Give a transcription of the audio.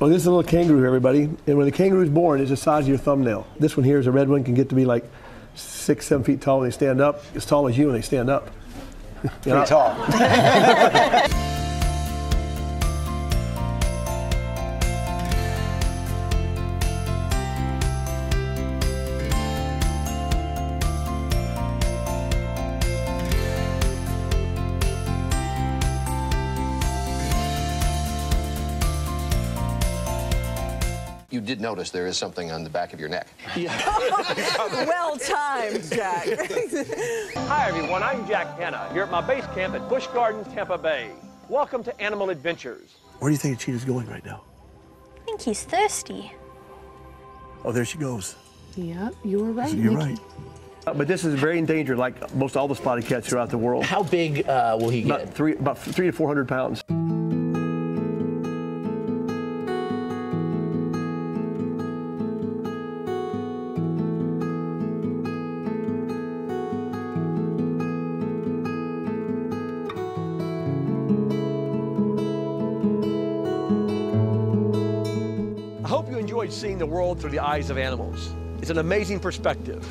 Well, this is a little kangaroo, everybody. And when the kangaroo's born, it's the size of your thumbnail. This one here is a red one, can get to be like six, seven feet tall when they stand up. As tall as you when they stand up. Pretty tall. You did notice there is something on the back of your neck. well timed, Jack. Hi, everyone. I'm Jack Hanna here at my base camp at Busch Gardens, Tampa Bay. Welcome to Animal Adventures. Where do you think a cheetah's going right now? I think he's thirsty. Oh, there she goes. Yeah, you were right. You're Nikki. right. Uh, but this is very endangered, like most all the spotted cats throughout the world. How big uh, will he get? About three, about three to four hundred pounds. Hope you enjoyed seeing the world through the eyes of animals. It's an amazing perspective.